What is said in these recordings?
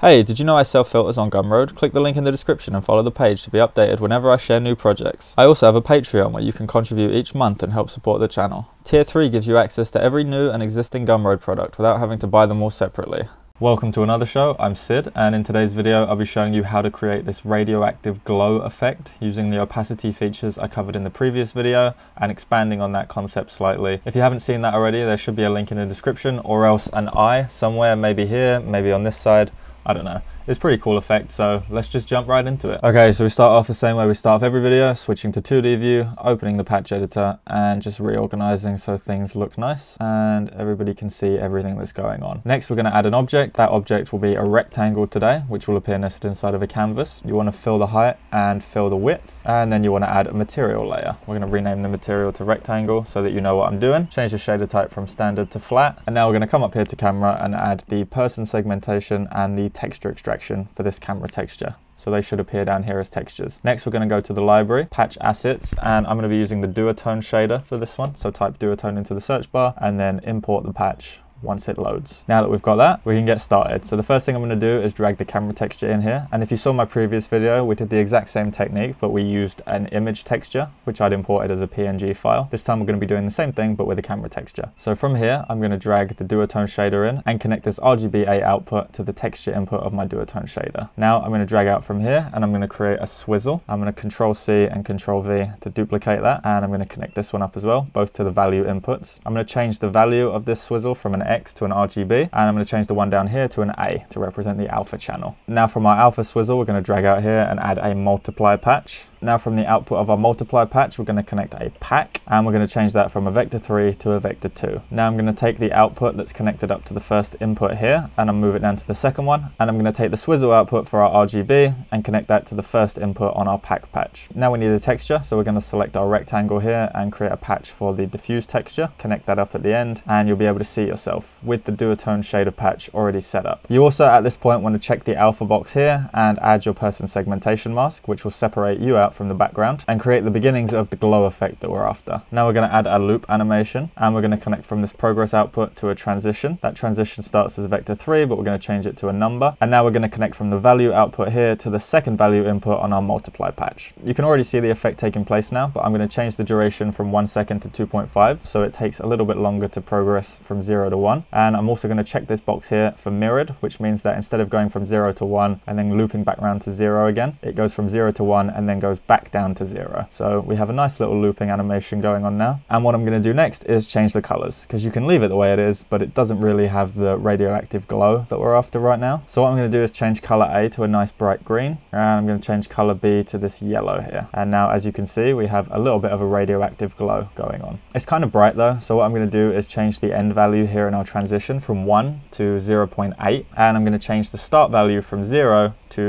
Hey, did you know I sell filters on Gumroad? Click the link in the description and follow the page to be updated whenever I share new projects. I also have a Patreon where you can contribute each month and help support the channel. Tier 3 gives you access to every new and existing Gumroad product without having to buy them all separately. Welcome to another show, I'm Sid, and in today's video I'll be showing you how to create this radioactive glow effect using the opacity features I covered in the previous video and expanding on that concept slightly. If you haven't seen that already, there should be a link in the description or else an eye somewhere, maybe here, maybe on this side, I don't know. It's pretty cool effect, so let's just jump right into it. Okay, so we start off the same way we start off every video, switching to 2D view, opening the patch editor, and just reorganizing so things look nice and everybody can see everything that's going on. Next, we're gonna add an object. That object will be a rectangle today, which will appear nested inside of a canvas. You wanna fill the height and fill the width, and then you wanna add a material layer. We're gonna rename the material to rectangle so that you know what I'm doing. Change the shader type from standard to flat, and now we're gonna come up here to camera and add the person segmentation and the texture extraction for this camera texture. So they should appear down here as textures. Next, we're going to go to the library, patch assets, and I'm going to be using the duotone shader for this one. So type duotone into the search bar and then import the patch once it loads. Now that we've got that, we can get started. So the first thing I'm going to do is drag the camera texture in here. And if you saw my previous video, we did the exact same technique, but we used an image texture, which I'd imported as a PNG file. This time we're going to be doing the same thing, but with a camera texture. So from here, I'm going to drag the duotone shader in and connect this RGBA output to the texture input of my duotone shader. Now I'm going to drag out from here and I'm going to create a swizzle. I'm going to control C and control V to duplicate that. And I'm going to connect this one up as well, both to the value inputs. I'm going to change the value of this swizzle from an X to an RGB. And I'm going to change the one down here to an A to represent the alpha channel. Now from our alpha swizzle, we're going to drag out here and add a multiply patch. Now from the output of our multiply patch, we're going to connect a pack and we're going to change that from a vector 3 to a vector 2. Now I'm going to take the output that's connected up to the first input here and I'll move it down to the second one. And I'm going to take the swizzle output for our RGB and connect that to the first input on our pack patch. Now we need a texture, so we're going to select our rectangle here and create a patch for the diffuse texture. Connect that up at the end and you'll be able to see yourself with the duotone shader patch already set up. You also at this point want to check the alpha box here and add your person segmentation mask, which will separate you out out from the background and create the beginnings of the glow effect that we're after. Now we're going to add a loop animation and we're going to connect from this progress output to a transition. That transition starts as vector 3 but we're going to change it to a number and now we're going to connect from the value output here to the second value input on our multiply patch. You can already see the effect taking place now but I'm going to change the duration from 1 second to 2.5 so it takes a little bit longer to progress from 0 to 1 and I'm also going to check this box here for mirrored which means that instead of going from 0 to 1 and then looping back around to 0 again it goes from 0 to 1 and then goes back down to zero. So we have a nice little looping animation going on now. And what I'm going to do next is change the colors because you can leave it the way it is, but it doesn't really have the radioactive glow that we're after right now. So what I'm going to do is change color A to a nice bright green and I'm going to change color B to this yellow here. And now as you can see, we have a little bit of a radioactive glow going on. It's kind of bright though. So what I'm going to do is change the end value here in our transition from 1 to 0.8 and I'm going to change the start value from 0 to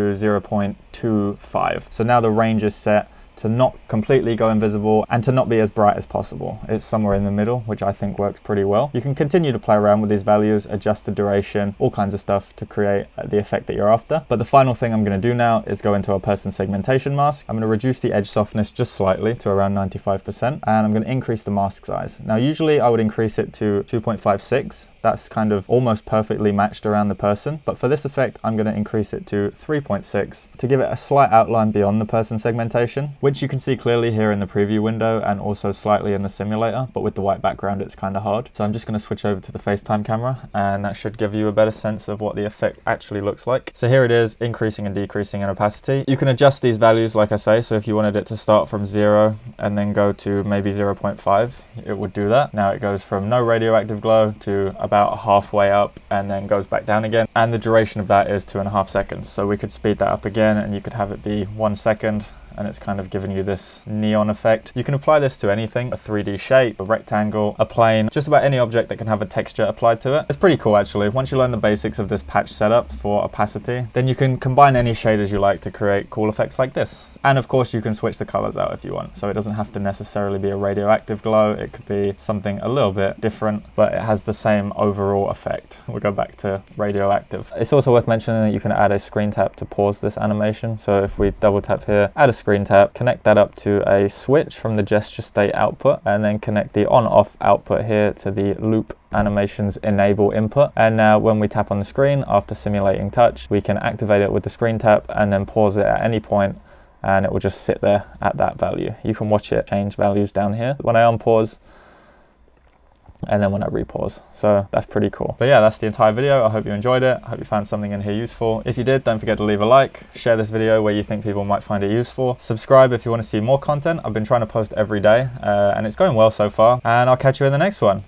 0.25. So now the range is set to not completely go invisible and to not be as bright as possible. It's somewhere in the middle, which I think works pretty well. You can continue to play around with these values, adjust the duration, all kinds of stuff to create the effect that you're after. But the final thing I'm going to do now is go into our person segmentation mask. I'm going to reduce the edge softness just slightly to around 95% and I'm going to increase the mask size. Now usually I would increase it to 2.56 that's kind of almost perfectly matched around the person. But for this effect, I'm going to increase it to 3.6 to give it a slight outline beyond the person segmentation, which you can see clearly here in the preview window and also slightly in the simulator. But with the white background, it's kind of hard. So I'm just going to switch over to the FaceTime camera and that should give you a better sense of what the effect actually looks like. So here it is, increasing and decreasing in opacity. You can adjust these values, like I say. So if you wanted it to start from zero and then go to maybe 0.5, it would do that. Now it goes from no radioactive glow to a about halfway up and then goes back down again. And the duration of that is two and a half seconds. So we could speed that up again and you could have it be one second and it's kind of giving you this neon effect. You can apply this to anything, a 3D shape, a rectangle, a plane, just about any object that can have a texture applied to it. It's pretty cool actually. Once you learn the basics of this patch setup for opacity, then you can combine any shaders you like to create cool effects like this. And of course you can switch the colors out if you want. So it doesn't have to necessarily be a radioactive glow. It could be something a little bit different, but it has the same overall effect. We'll go back to radioactive. It's also worth mentioning that you can add a screen tap to pause this animation. So if we double tap here, add a screen tap, connect that up to a switch from the gesture state output, and then connect the on off output here to the loop animations enable input. And now when we tap on the screen after simulating touch, we can activate it with the screen tap and then pause it at any point and it will just sit there at that value. You can watch it change values down here. When I unpause, and then when I repause. So that's pretty cool. But yeah, that's the entire video. I hope you enjoyed it. I hope you found something in here useful. If you did, don't forget to leave a like, share this video where you think people might find it useful. Subscribe if you want to see more content. I've been trying to post every day uh, and it's going well so far. And I'll catch you in the next one.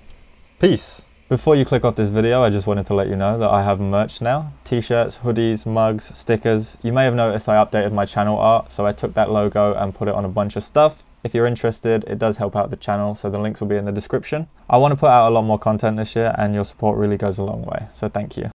Peace. Before you click off this video, I just wanted to let you know that I have merch now. T-shirts, hoodies, mugs, stickers. You may have noticed I updated my channel art, so I took that logo and put it on a bunch of stuff. If you're interested, it does help out the channel, so the links will be in the description. I want to put out a lot more content this year, and your support really goes a long way, so thank you.